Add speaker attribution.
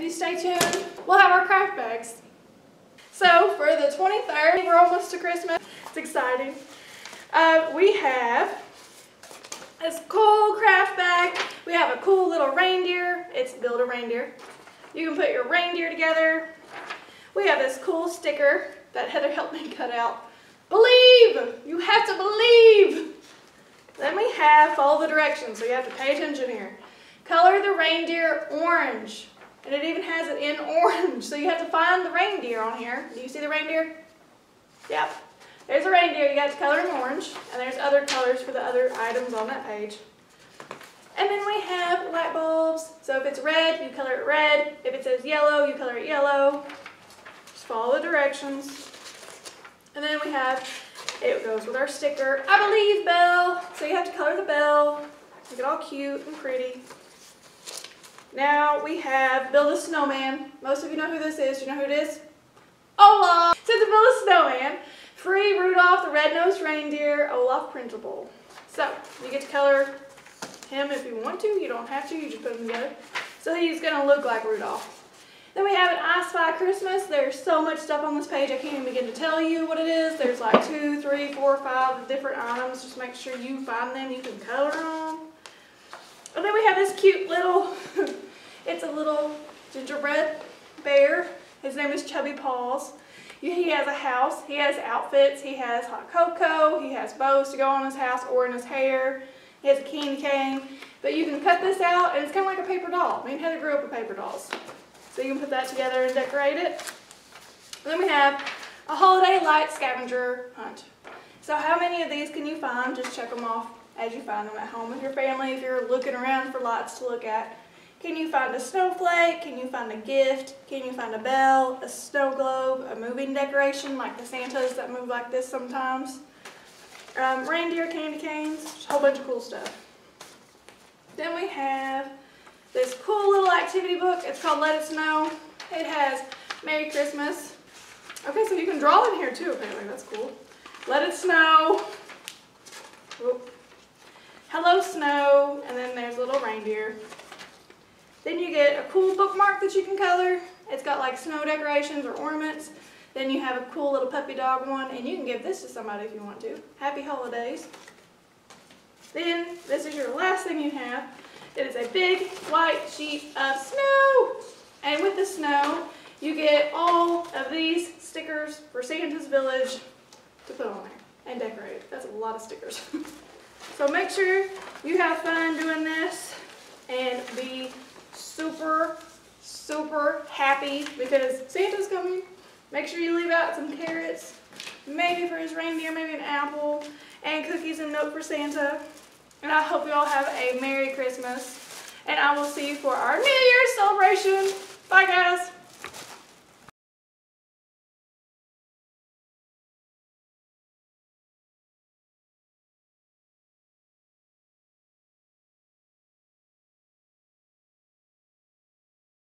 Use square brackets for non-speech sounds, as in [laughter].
Speaker 1: if you stay tuned, we'll have our craft bags. So for the 23rd, we're almost to Christmas. It's exciting. Uh, we have this cool craft bag. We have a cool little reindeer. It's build a reindeer. You can put your reindeer together. We have this cool sticker that Heather helped me cut out. Believe! You have to believe! Then we have follow the directions, so you have to pay attention here. Color the reindeer orange. And it even has it in orange, so you have to find the reindeer on here. Do you see the reindeer? Yep. There's a reindeer, you got to color in orange, and there's other colors for the other items on that page. And then we have light bulbs. So if it's red, you color it red. If it says yellow, you color it yellow. Just follow the directions. And then we have, it goes with our sticker, I believe bell. So you have to color the bell, make it all cute and pretty. Now we have Build a Snowman. Most of you know who this is. Do you know who it is? Olaf! So to build a snowman, free Rudolph the Red-Nosed Reindeer, Olaf printable. So you get to color him if you want to. You don't have to. You just put them together. So he's going to look like Rudolph. Then we have an I Spy Christmas. There's so much stuff on this page I can't even begin to tell you what it is. There's like two, three, four, five different items. Just make sure you find them. You can color them. And then we have this cute little, little gingerbread bear. His name is Chubby Paws. He has a house, he has outfits, he has hot cocoa, he has bows to go on his house or in his hair. He has a candy cane. But you can cut this out and it's kind of like a paper doll. Me and Heather grew up with paper dolls. So you can put that together and decorate it. And then we have a holiday light scavenger hunt. So how many of these can you find? Just check them off as you find them at home with your family if you're looking around for lights to look at. Can you find a snowflake? Can you find a gift? Can you find a bell, a snow globe, a moving decoration like the Santas that move like this sometimes? Um, reindeer candy canes, a whole bunch of cool stuff. Then we have this cool little activity book. It's called Let It Snow. It has Merry Christmas. Okay, so you can draw in here too, apparently. That's cool. Let It Snow. Oop. Hello Snow. And then there's a little reindeer. Then you get a cool bookmark that you can color. It's got like snow decorations or ornaments. Then you have a cool little puppy dog one, and you can give this to somebody if you want to. Happy holidays. Then, this is your last thing you have. It is a big white sheet of snow. And with the snow, you get all of these stickers for Santa's Village to put on there and decorate. That's a lot of stickers. [laughs] so make sure you have fun doing this happy because Santa's coming. Make sure you leave out some carrots, maybe for his reindeer, maybe an apple, and cookies and milk for Santa. And I hope you all have a Merry Christmas. And I will see you for our New Year's celebration. Bye, guys.